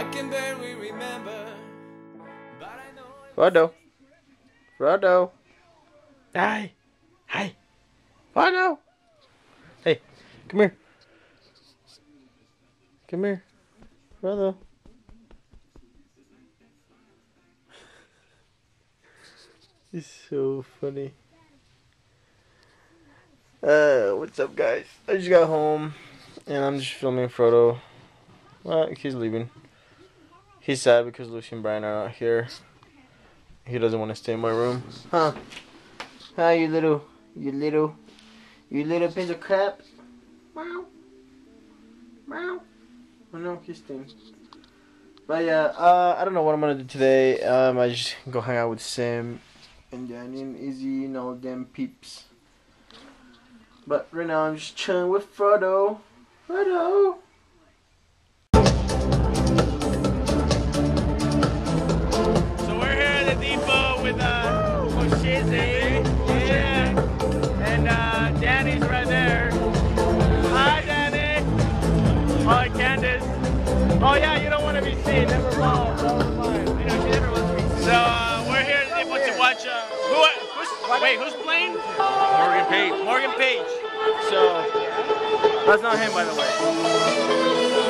I can barely remember. Frodo. Frodo. Hi. Hi. Frodo. Hey, come here. Come here. Frodo. He's so funny. Uh, what's up, guys? I just got home and I'm just filming Frodo. Well, he's leaving. He's sad because Lucy and Brian are not here. He doesn't want to stay in my room. Huh? Hi, you little, you little, you little piece of crap. Meow. Meow. Oh no, he's staying. But yeah, uh, I don't know what I'm gonna do today. Um, I just go hang out with Sam and Danny and Izzy and all them peeps. But right now I'm just chilling with Frodo. Frodo. To be seen. Never mind. Never mind. I know, she never wants to be seen. So uh, we're here at the to watch. Uh, who, who's, wait, who's playing? Morgan Page. Morgan Page. So that's not him, by the way.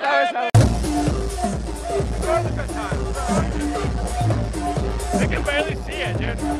That was a good time. I can barely see it, dude.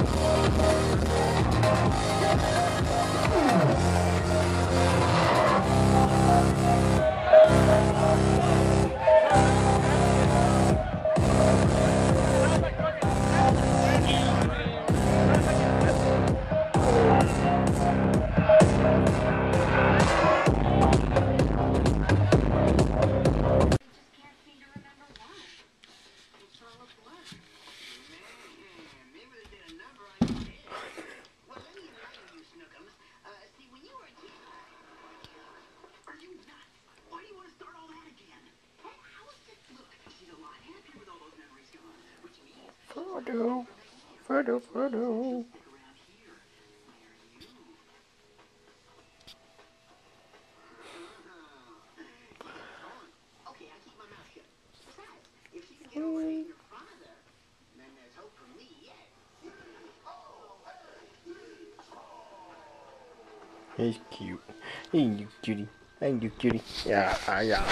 Thank you. Frodo, Frodo, Frodo. He's cute. Hey, you cutie. Hey, you cutie. Yeah, ah, yeah.